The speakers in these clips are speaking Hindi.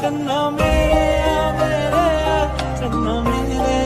चन्ना मेरे आ मेरे आ चन्ना मेरे आ मेरे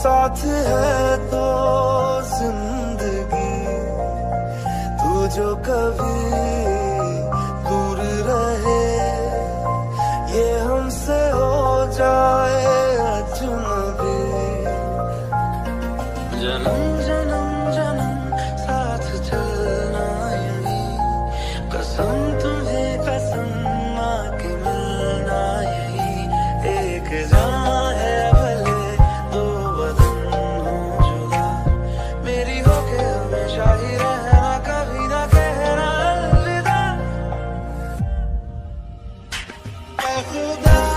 साथ है तो ज़िंदगी। तू जो कभी दूर रहे, ये हमसे हो जाए अजनबी। जन्म जन्म जन्म, साथ चलना यही कसम तुम्हें, कसम माँ के मिलना यही एक ajudar.